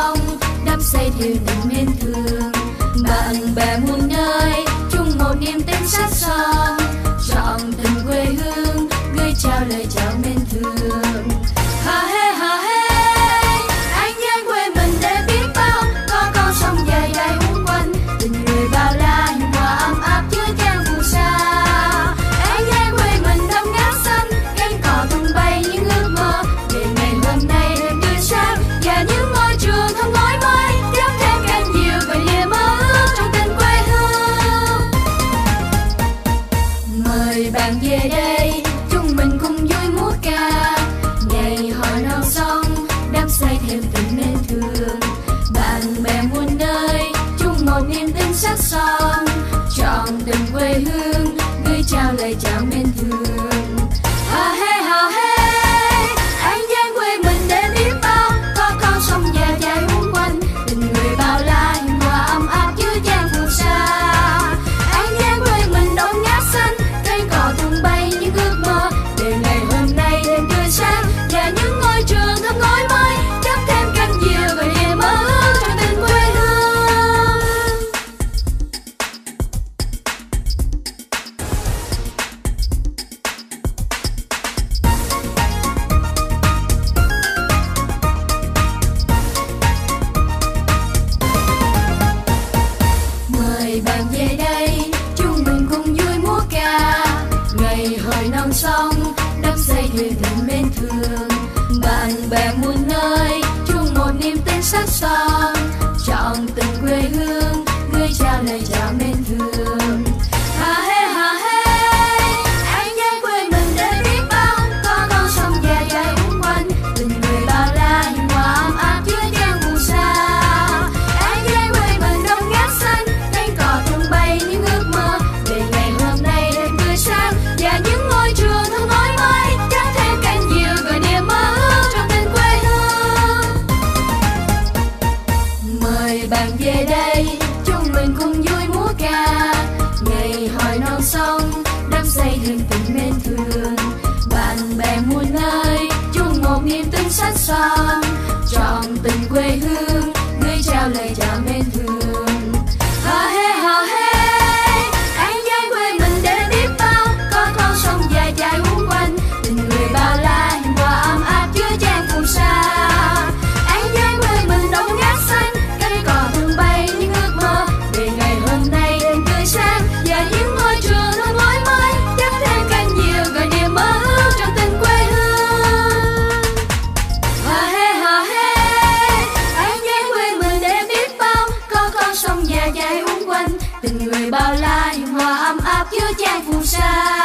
trong đắm say theo tình miên thương. Bạn bè muôn nơi, chung một niềm tin sắt son. Chọn bạn về đây. Chúng mình cùng vui múa ca. Ngày hội non sông đắp say thêm tình người hỏi non xong đắp xây thuyền tình bên thường bạn bè muôn nơi, chung một niềm tin sắt son. bạn về đây. Chúng mình cùng vui múa ca. Ngày hỏi non sông đắp xây thêm tình mến thương. Bạn bè muôn nơi, chung một niềm tin sắt son. 福山。